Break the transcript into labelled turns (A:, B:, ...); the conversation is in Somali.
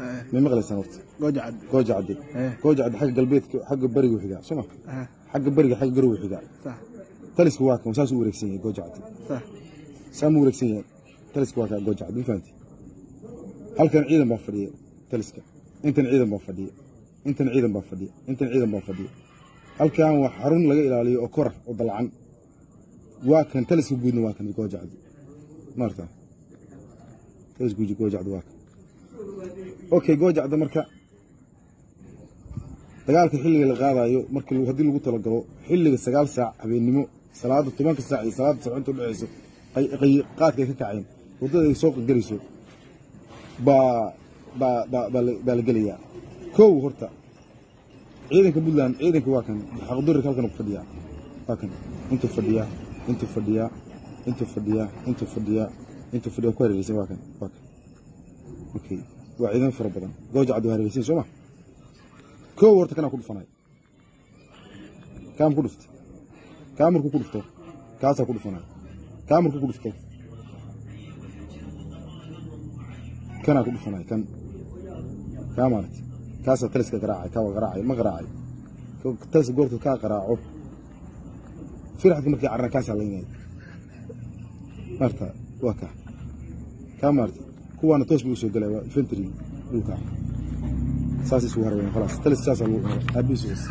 A: Eh.
B: may maqlaysaan horta?
A: Gooja cad
B: gooja cadde.
A: Eh.
B: gooja cadde xagga galbeedka xagga barigu xigaa soo ma?
A: Eh,
B: xagga bariga xagga garowu xigaa. Taliska waa kan saasuu wareegsan yahay gooja cadde. Wareegsan yahay. Taliska waa kaa gooja cadde ma fahanti? Halkan ciidan baa fadhiya taliska. Intan ciidan baa fadhiya intan ciidan baa fadhiya intan ciidan baa fadhiya halkan waa xarun laga ilaaliyo oo kora oo dalacan waa kan taliska guudna waa kan gooja cadde. Maarta taliska guud gooja cadde waa kan okay gooja cadde marka. Dagaalka xilliga la qaadayo markii haddii lagu talagalo xilliga sagaal saac habeennimo salaada tobanka saac iyo salaada sabcinta udhexayso qaadkay ka kaceen waddada ay soo qagarayso baa la- gelayaa. Kow horta ciidanka puntland ciidanka waa kan. Xaqdurirka halkan ku fadhiyaa. Waa kan. Intuu fadhiyaa intuu fadhiyaa intuu fadhiyaa intuu fadhiyaa intuu fadhiyaa ku hareeraysan waa kan waa kan أوكي. وعيدان فر بدن جوج عبد الوهابيسين سوما كو ورت كان كود فناي كام كودفت كامر كودفت كاسا كودفنا كامر كودفت كان كودفنا كان كامرت كاسا تلسك قراعي. كاو قراعي. ما قراعي. تلس قورتو كا قراعو في راح تمكي عرنا كاسا لينيد مرتا. وكا كامرتي buu usoo galay waa infantry dhulka saas isugu harweyn khalaas talis saasaa lagu aabihiis